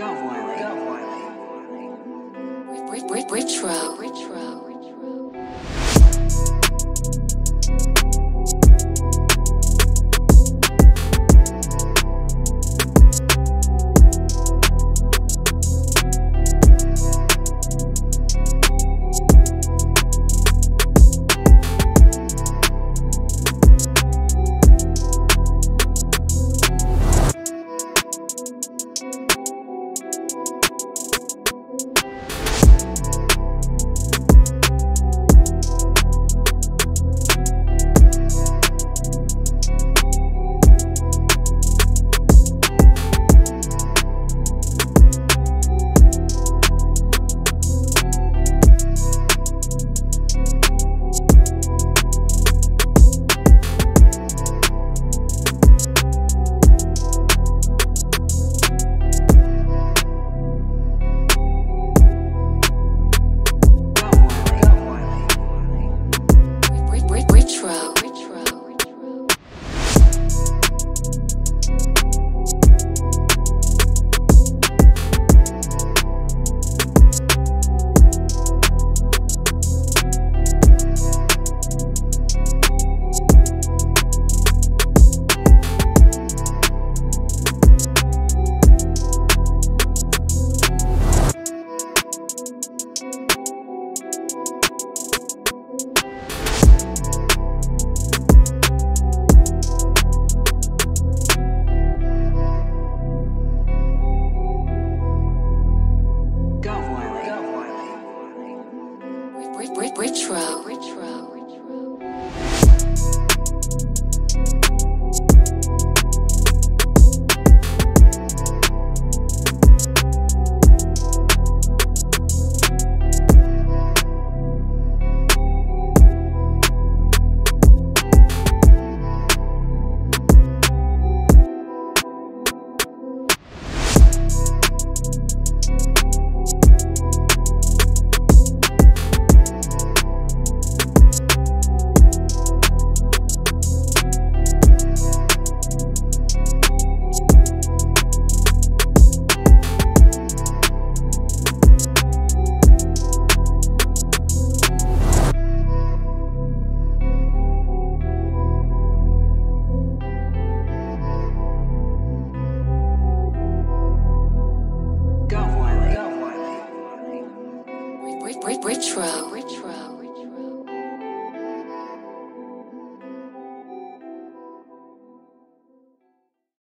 Go Wiley. Retro. Retro. Retro. Retro.